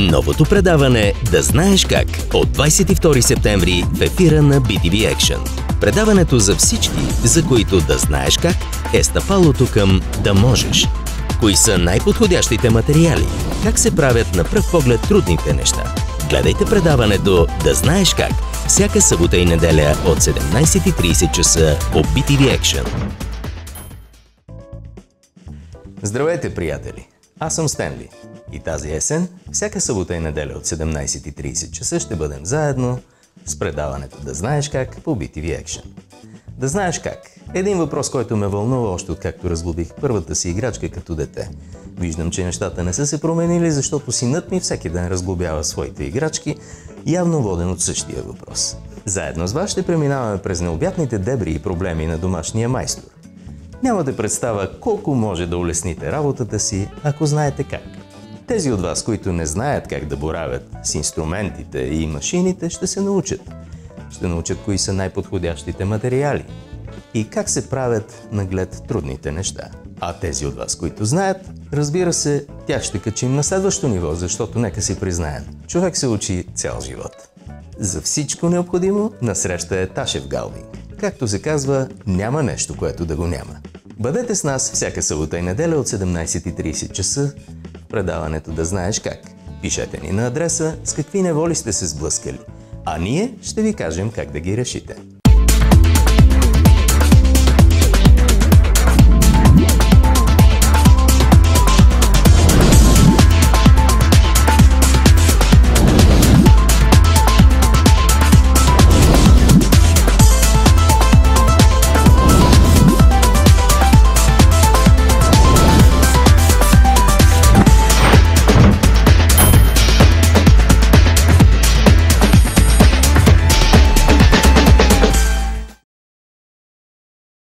Новото предаване «Да знаеш как» от 22 септември в ефира на BTV Action. Предаването за всички, за които да знаеш как, е стъпалото към «Да можеш». Кои са най-подходящите материали? Как се правят на пръв поглед трудните неща? Гледайте предаването «Да знаеш как» всяка събота и неделя от 17.30 часа по BTV Action. Здравейте, приятели! Аз съм Стенли. И тази есен, всяка събота и неделя от 17.30 часа ще бъдем заедно с предаването Да знаеш как по BTV Action. Да знаеш как? Един въпрос, който ме вълнува още откакто разглобих първата си играчка като дете. Виждам, че нещата не са се променили, защото синът ми всеки ден разглобява своите играчки, явно воден от същия въпрос. Заедно с вас ще преминаваме през необятните дебри и проблеми на домашния майстор. Нямате представа колко може да улесните работата си, ако знаете как. Тези от вас, които не знаят как да боравят с инструментите и машините, ще се научат. Ще научат кои са най-подходящите материали и как се правят наглед трудните неща. А тези от вас, които знаят, разбира се, тях ще качим на следващо ниво, защото нека си признаем, човек се учи цял живот. За всичко необходимо насреща е Ташев Галвинг. Както се казва, няма нещо, което да го няма. Бъдете с нас всяка събота и неделя от 17.30 часа предаването да знаеш как. Пишете ни на адреса с какви неволи сте се сблъскали, а ние ще ви кажем как да ги решите.